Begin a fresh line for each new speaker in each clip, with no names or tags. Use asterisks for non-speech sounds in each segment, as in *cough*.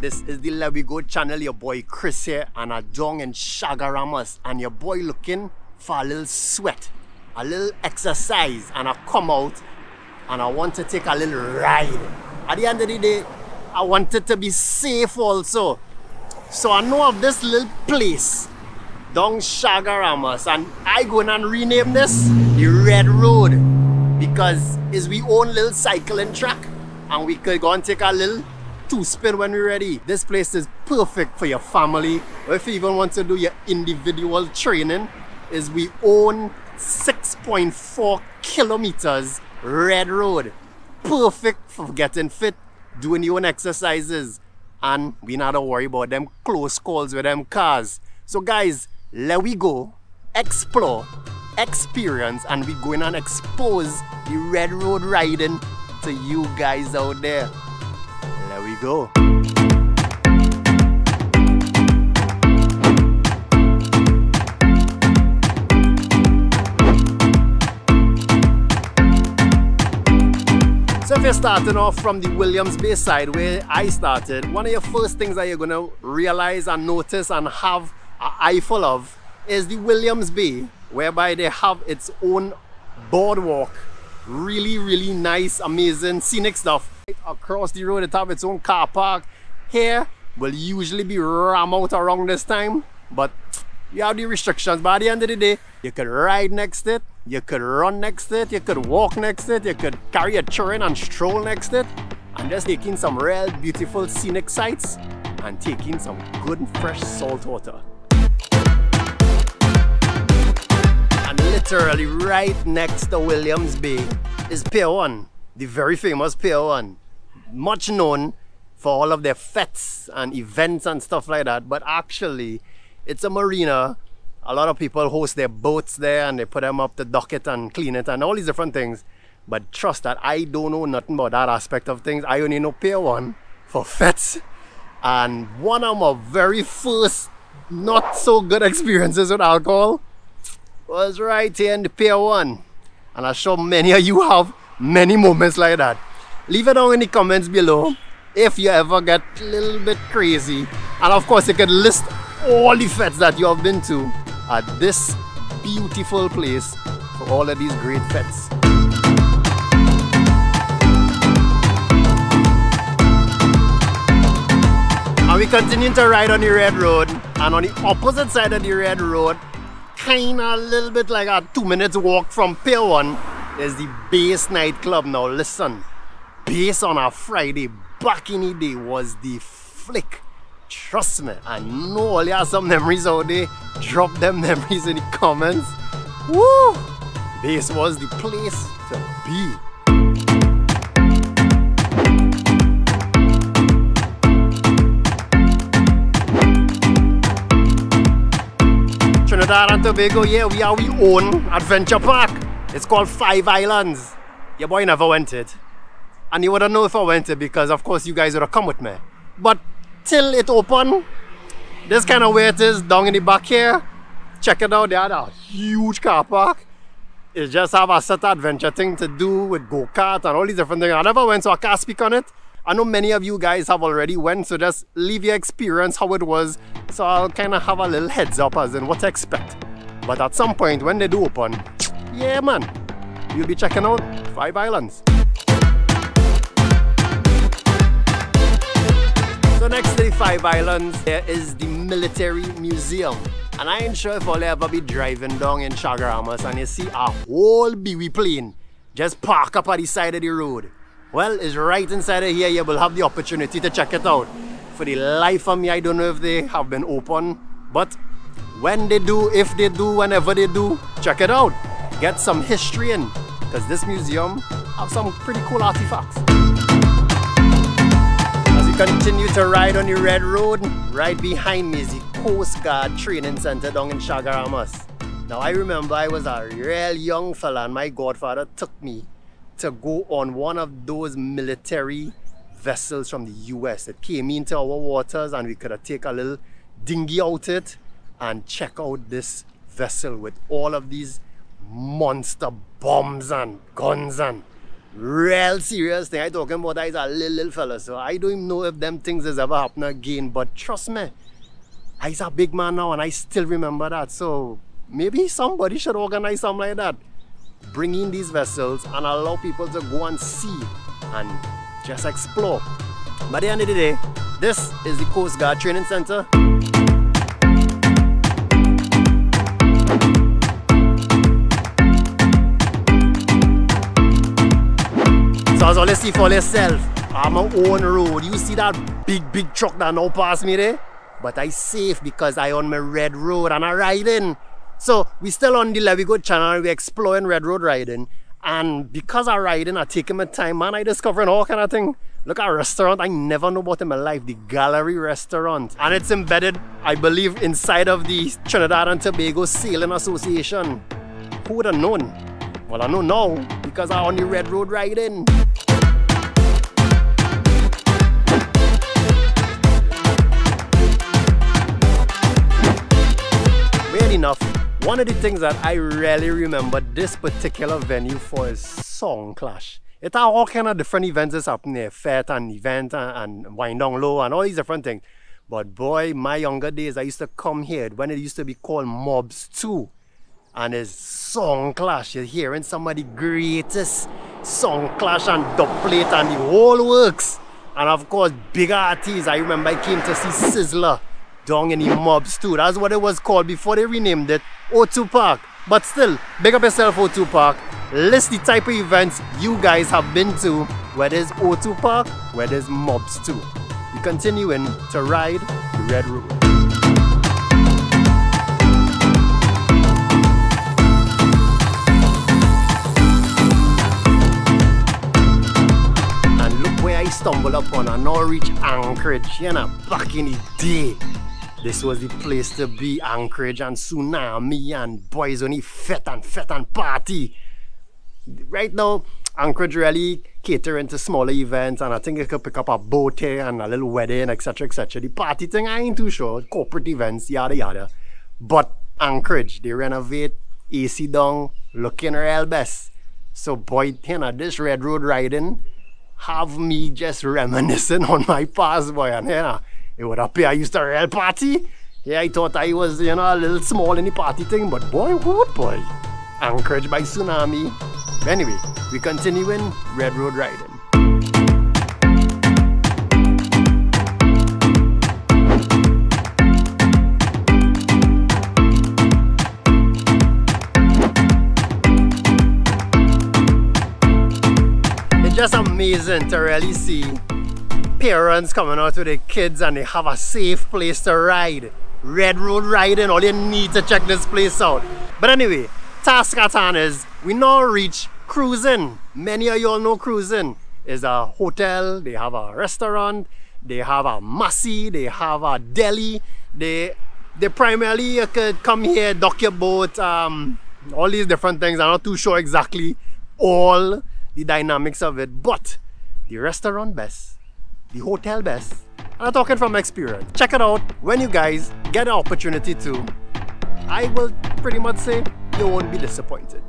this is the Leh We Go channel. Your boy Chris here and I dong in Chaguaramas and your boy looking for a little sweat, a little exercise and I come out and I want to take a little ride. At the end of the day, I wanted to be safe also. So I know of this little place Dong Chaguaramas, and I going and rename this the Red Road because it's we own little cycling track and we could go and take a little two spin when we're ready. This place is perfect for your family or if you even want to do your individual training is we own 6.4 kilometers red road. Perfect for getting fit, doing your own exercises and we not to worry about them close calls with them cars. So guys, let we go explore experience and we going and expose the red road riding to you guys out there. Go. So if you're starting off from the Williams Bay side where I started, one of your first things that you're gonna realize and notice and have an eye full of is the Williams Bay whereby they have its own boardwalk really really nice amazing scenic stuff across the road it have its own car park. Here will usually be ram out around this time but you have the restrictions. At the end of the day you could ride next to it you could run next to it you could walk next to it you could carry a children and stroll next to it and just taking some real beautiful scenic sights and taking some good fresh salt water. And literally right next to Williams Bay is Pier 1, the very famous Pier 1. Much known for all of their fetes and events and stuff like that, but actually it's a marina. A lot of people host their boats there and they put them up to dock it and clean it and all these different things. But trust that I don't know nothing about that aspect of things. I only know Pier 1 for fetes. And one of my very first not so good experiences with alcohol was right here in the Pier 1. And I'm sure many of you have many moments like that. Leave it down in the comments below if you ever get a little bit crazy. And of course you can list all the fetes that you have been to at this beautiful place for all of these great fetes. And we continue to ride on the red road and on the opposite side of the red road kind of a little bit like a two minutes walk from Pier 1 is the Base nightclub. Now listen, Base on a Friday back in the day was the flick. Trust me, I know all you have some memories out there. Drop them *laughs* memories in the comments. Woo! Base was the place to be. Trinidad and Tobago, yeah, we are we own adventure park. It's called Five Islands. Your boy never went it. And you wouldn't know if I went it because of course you guys would have come with me. But till it open, this kind of where it is down in the back here. Check it out, they had a huge car park. It just have a set adventure thing to do with go-kart and all these different things. I never went so I can't speak on it. I know many of you guys have already went, so just leave your experience how it was. So I'll kind of have a little heads up as in what to expect. But at some point when they do open, yeah man, you'll be checking out Five Islands. So next to the Five Islands, there is the Military Museum. And I ain't sure if I'll ever be driving down in Chaguaramas and you see a whole BWIA plane just park up at the side of the road. Well, it's right inside of here. You will have the opportunity to check it out. For the life of me, I don't know if they have been open, but when they do, if they do, whenever they do, check it out. Get some history in, because this museum have some pretty cool artifacts. As we continue to ride on the Red Road, right behind me is the Coast Guard Training Center down in Chaguaramas. Now I remember I was a real young fella and my godfather took me to go on one of those military vessels from the US that came into our waters and we could have take a little dinghy out it and check out this vessel with all of these monster bombs and guns and real serious thing I talking about that is a little, little fella. So I don't even know if them things has ever happened again. But trust me, I's a big man now and I still remember that. So maybe somebody should organize something like that. Bring in these vessels and allow people to go and see and just explore. At the end of the day, this is the Coast Guard Training Center. As oh, always see for yourself, I'm my own road. You see that big, big truck that now pass me there? But I safe because I on my red road and I riding. So we still on the Leh We Go channel, we exploring red road riding. And because I riding, I taking my time, man, I discovering all kind of thing. Look at a restaurant I never know about in my life, the Gallery Restaurant. And it's embedded, I believe, inside of the Trinidad and Tobago Sailing Association. Who would have known? Well, I know now because I'm on the red road riding. Enough, one of the things that I really remember this particular venue for is Song Clash. It had all kind of different events that's happening there, fete and event and, and wind down low and all these different things. But boy, my younger days, I used to come here when it used to be called Mobs 2 and his song clash. You're hearing some of the greatest song clash and dub plate and the whole works. And of course, big artists. I remember I came to see Sizzla down in the Mobs 2. That's what it was called before they renamed it O2 Park. But still, big up yourself O2 Park. List the type of events you guys have been to, where there's O2 Park, where there's Mobs 2. We continuing to ride the Red Road. And look where I stumbled upon a Norwich Anchorage, you know, back in the day. This was the place to be, Anchorage and Tsunami and boys only fet and fet and party. Right now, Anchorage really catering to smaller events and I think it could pick up a boat here and a little wedding, etc, etc. The party thing, I ain't too sure. Corporate events, yada yada. But Anchorage, they renovate, AC down, looking real best. So boy, you know, this red road riding, have me just reminiscing *laughs* on my past, boy. And yeah, it would appear I used to real party. Yeah, I thought I was, you know, a little small in the party thing, but boy, what boy. Anchorage by tsunami. Anyway, we continuing Red Road riding. It's just amazing to really see parents coming out with their kids and they have a safe place to ride. Red road riding, all you need to check this place out. But anyway, task is we now reach Crews Inn. Many of y'all know Crews Inn is a hotel, they have a restaurant, they have a masi, they have a deli, they they primarily you could come here, dock your boat, um, all these different things. I'm not too sure exactly all the dynamics of it, but the restaurant best, the hotel best. And I'm talking from experience. Check it out when you guys get an opportunity to. I will pretty much say you won't be disappointed.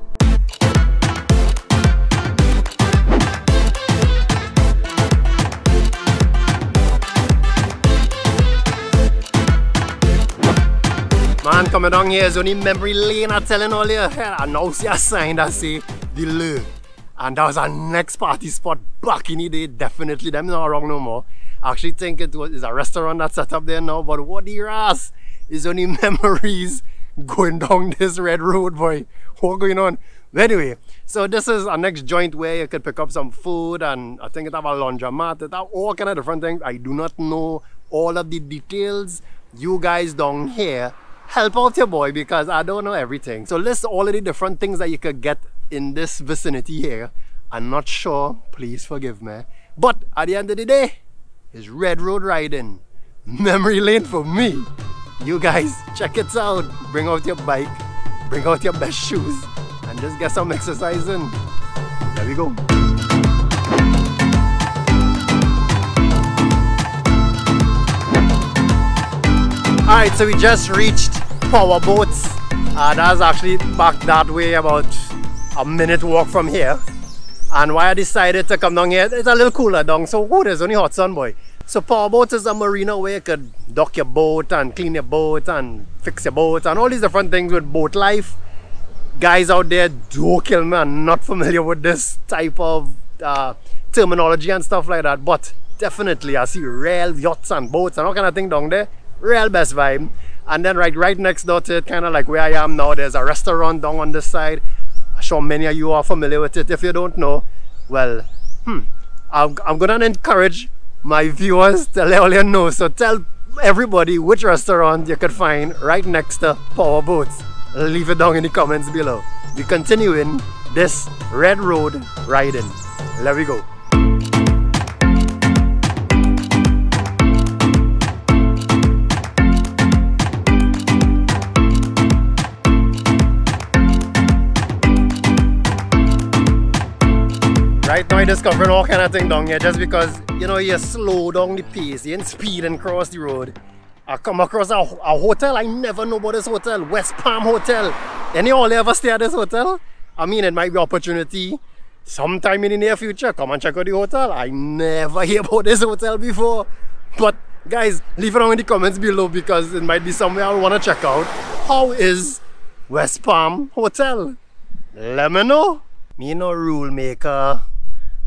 Man coming down here is only memory lane I'm telling all you. *laughs* I now see a sign that say the lure. And that was our next party spot back in the day. Definitely, them not wrong no more. I actually think it was a restaurant that's set up there now, but what the ass is only *laughs* memories going down this red road, boy. What going on? Anyway, so this is our next joint where you could pick up some food and I think it have a laundromat, it have all kind of different things. I do not know all of the details. You guys down here help out your boy because I don't know everything. So list all of the different things that you could get in this vicinity here. I'm not sure, please forgive me. But at the end of the day, it's Red Road riding. Memory lane for me. You guys, check it out. Bring out your bike, bring out your best shoes, and just get some exercise in. There we go. Alright, so we just reached Power Boats. Uh, that's actually back that way about a minute walk from here. And why I decided to come down here, it's a little cooler down. So, oh, there's only hot sun, boy. So powerboat is a marina where you could dock your boat and clean your boat and fix your boat and all these different things with boat life. Guys out there, do kill me. I'm not familiar with this type of uh, terminology and stuff like that. But definitely, I see real yachts and boats and all kind of thing down there. Real best vibe. And then right right next door to it, kind of like where I am now, there's a restaurant down on this side. Sure many of you are familiar with it. If you don't know, well, hmm, I'm, I'm gonna encourage my viewers to let you know. So tell everybody which restaurant you could find right next to Power Boats. Leave it down in the comments below. We continuing this red road riding. Let we go. Right now, I discovering all kind of thing down here just because you know you slow down the pace, you speed and cross the road. I come across a, a hotel I never know about this hotel, West Palm Hotel. Any all ever stay at this hotel? I mean, it might be opportunity sometime in the near future. Come and check out the hotel. I never *laughs* hear about this hotel before. But guys, leave it down in the comments below because it might be somewhere I want to check out. How is West Palm Hotel? Let me know. Me no rule maker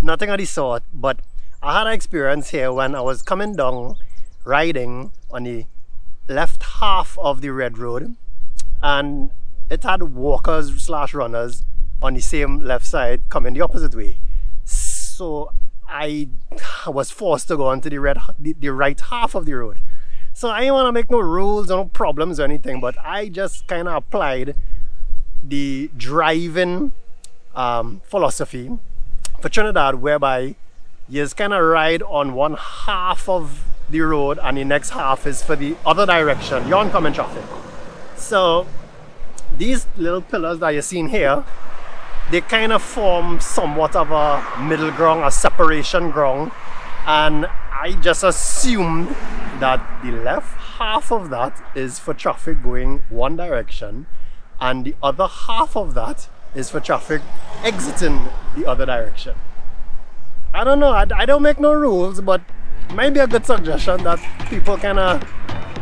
nothing of the sort. But I had an experience here when I was coming down riding on the left half of the red road and it had walkers slash runners on the same left side coming the opposite way. So I was forced to go onto the red the, the right half of the road. So I didn't want to make no rules or no problems or anything, but I just kind of applied the driving um, philosophy for Trinidad whereby you just kind of ride on one half of the road and the next half is for the other direction, your oncoming traffic. So these little pillars that you're seeing here, they kind of form somewhat of a middle ground, a separation ground. And I just assumed that the left half of that is for traffic going one direction and the other half of that is for traffic exiting the other direction. I don't know, I, I don't make no rules, but maybe a good suggestion that people can of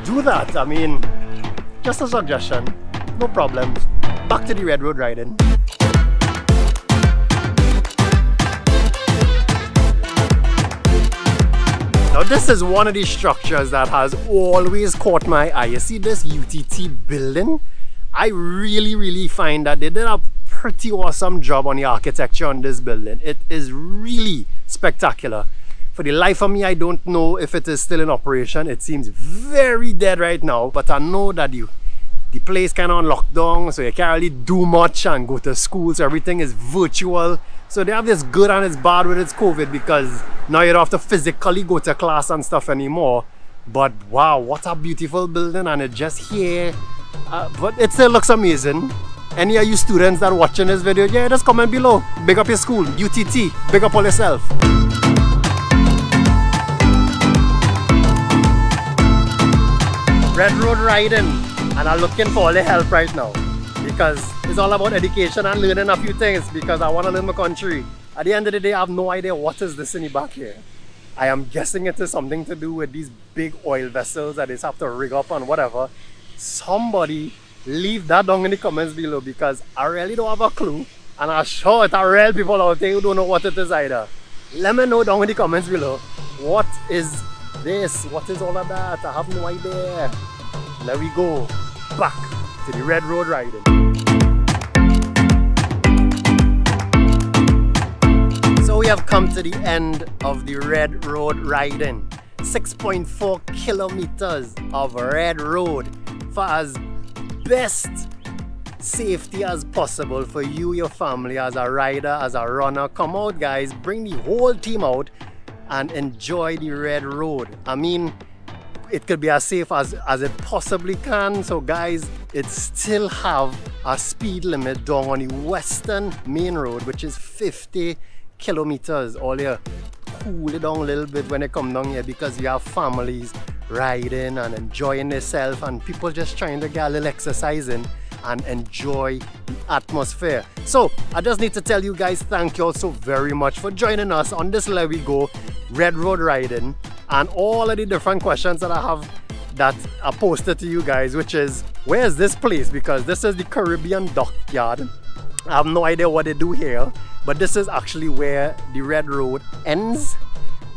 do that. I mean, just a suggestion, no problem. Back to the Red Road riding. Now this is one of the structures that has always caught my eye. You see this UTT building? I really, really find that they did a pretty awesome job on the architecture on this building. It is really spectacular. For the life of me, I don't know if it is still in operation. It seems very dead right now, but I know that you, the place kind of on lockdown, so you can't really do much and go to school, so everything is virtual. So they have this good and it's bad with its COVID because now you don't have to physically go to class and stuff anymore. But wow, what a beautiful building and it just here. Uh, but it still looks amazing. Any of you students that are watching this video, yeah, just comment below. Big up your school, UTT. Big up all yourself. Red Road riding and I'm looking for all the help right now because it's all about education and learning a few things because I want to learn my country. At the end of the day, I have no idea what is this in the back here. I am guessing it is something to do with these big oil vessels that they have to rig up and whatever. Somebody leave that down in the comments below because I really don't have a clue and I'm sure there are real people out there who don't know what it is either. Let me know down in the comments below what is this? What is all of that? I have no idea. Let we go back to the Red Road riding. So we have come to the end of the Red Road riding. 6.4 kilometers of red road for as best safety as possible for you, your family, as a rider, as a runner. Come out, guys, bring the whole team out and enjoy the red road. I mean, it could be as safe as, as it possibly can. So guys, it still have a speed limit down on the western main road, which is 50 kilometers. All you cool it down a little bit when they come down here because you have families riding and enjoying themselves and people just trying to get a little exercising and enjoy the atmosphere. So I just need to tell you guys thank you all so very much for joining us on this Leh We Go Red Road riding and all of the different questions that I have that I posted to you guys which is where is this place because this is the Caribbean Dockyard. I have no idea what they do here but this is actually where the Red Road ends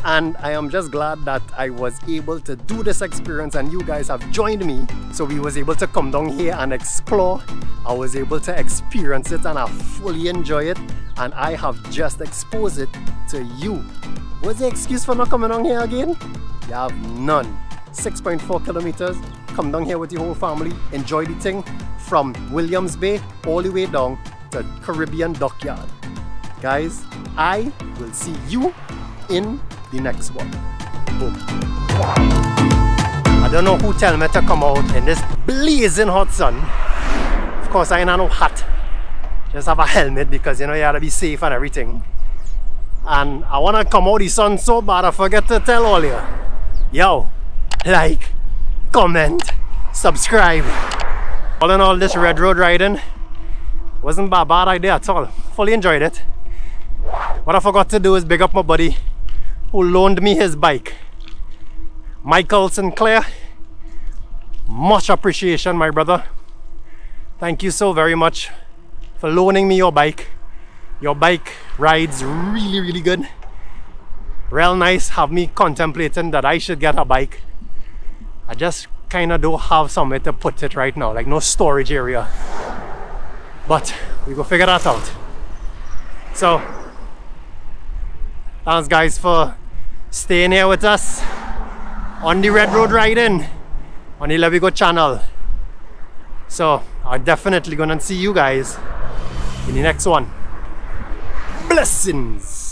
and I am just glad that I was able to do this experience and you guys have joined me. So we was able to come down here and explore. I was able to experience it and I fully enjoy it. And I have just exposed it to you. What's the excuse for not coming down here again? you have none. 6.4 kilometers. Come down here with your whole family. Enjoy the thing from Williams Bay all the way down to Caribbean Dockyard. Guys I will see you in the next one. Boom. I don't know who tell me to come out in this blazing hot sun. Of course, I ain't no hat. Just have a helmet because you know you gotta be safe and everything. And I wanna come out the sun so bad I forget to tell all you. Yo, like, comment, subscribe. All in all, this red road riding wasn't a bad idea at all. Fully enjoyed it. What I forgot to do is big up my buddy who loaned me his bike. Michael Sinclair, much appreciation my brother. Thank you so very much for loaning me your bike. Your bike rides really really good. Real nice have me contemplating that I should get a bike. I just kind of don't have somewhere to put it right now, like no storage area. But we go figure that out. So, thanks guys for staying here with us on the Red Road Riding on the We channel. So I'm definitely gonna see you guys in the next one. Blessings!